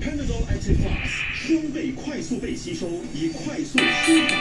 Panadol Active Plus 双倍快速被吸收，以快速舒缓